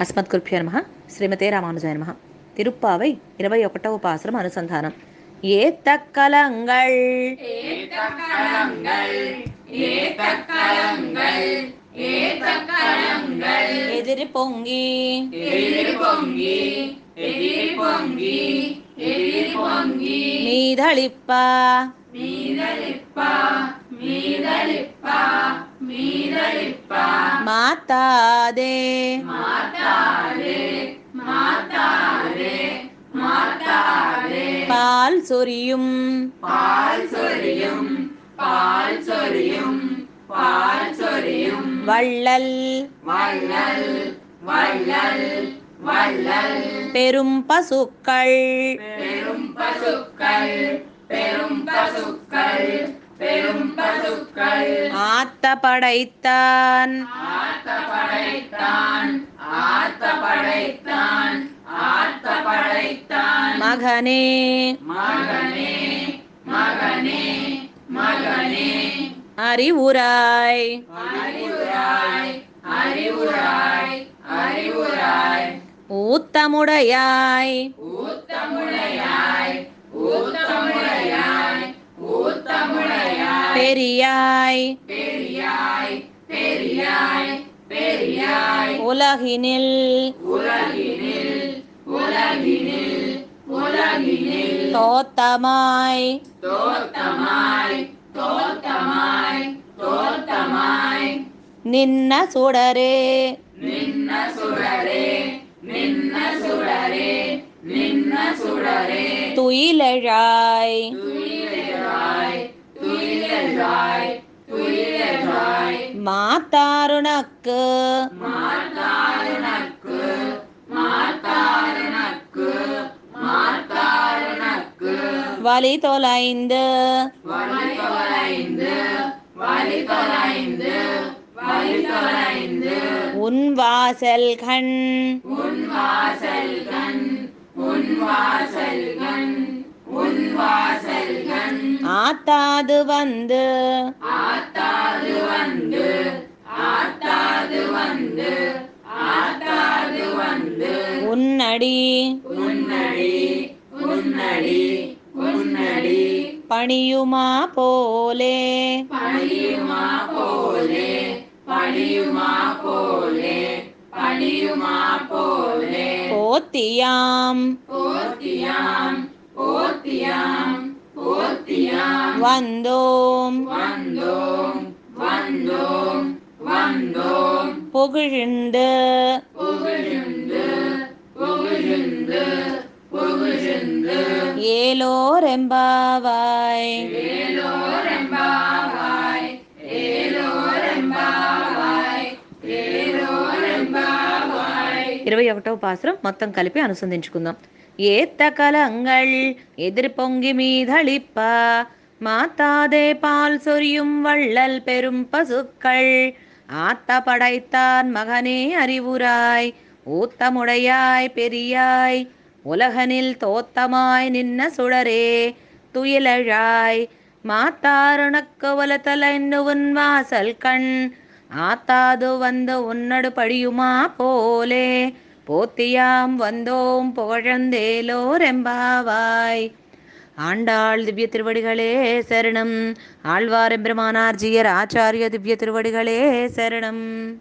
అస్మద్గురుభ్యో నమ. శ్రీమతే రామానుజాయ నమ. తిరుప్పావై ఇరవై ఒకటవ పాసరం అనుసంధానం. ఏ తక్కలంగల్ ఎదిరి పొంగి. ఎదిరి పొంగి. ఎదిరి పొంగి. மீதளிப்பா. மீதளிப்பா. மீதளிப்பா. மீதளிப்பா. மாதாதே மாதாதே மாதாதே மாதாதே பால் சொரியும். பால் சொரியும். பால் சொரியும். பால் சொரியும். வள்ளல். வள்ளல். பெரும் பசுக்கள். பெரும் பசுக்கள் பெரும் பசுக்கள் பெரும் பசுக்கள். ஆத்த படைத்தான் ஆத்த படைத்தான் ஆத்த படைத்தான் ஆத்த படைத்தான் மகனே. மகனே மகனே மகனே. அறிவுராய். அறிவுராய் அறிவுராய். ஊத்தமுடையாய் பெரியாய். உலகினில். தோத்தமாய். நின்ன சுடரே. நின்ன சுடரே. துயிலழாய். மாத்தாருனக்கு வலி தொலைந்து. உன் வாசல் கண் உன் உன் வாசல்கண். ஆத்தாது வந்து. ஆத்தாது வந்து ஆத்தாது வந்து ஆத்தாது வந்து. உன்னடி. உன்னடி உன்னடி உன்னடி. பணியுமா போலே. பணியுமா போலே பணியுமா போலே. பணியுமா போலே போத்தியாம். போத்தியாம் போத்தியாம் போத்தியாம். வந்தோம். வந்தோம் வந்தோம் வந்தோம். புகழ்ந்து. புகழ்ந்து புகழ்ந்து புகழ்ந்து. ஏலோரெம்பாவாய் ஏலோரெம்பாவாய் ఇరవై ఒకటవ పాసురం మొత్తం కలిపి అనుసంధించుకుందాం ఏత్త కలంగళ్ ఎదిరి పొంగి మీదళిప్ప மாத்தாதே பால் சொரியும் வள்ளல் பெரும் பசுக்கள் ஆத்த படைத்தான் மகனே அறிவுராய் ஊத்தமுடையாய் பெரியாய் உலகனில் தோத்தமாய் நின்ன சுடரே துயிலழாய் மாத்தாருனக்கு வலத்தலைந்து உன் வாசல் கண் ஆத்தாது வந்து உன்னடு படியுமா போலே? போத்தியாம் வந்தோம் புகழந்தேலோரெம்பாவாய் ஆண்டாள் திவ்ய திருவடிகளே சரணம். ஆழ்வார் எம்பெருமானார் ஜியர் ஆச்சாரிய திவ்ய திருவடிகளே சரணம்.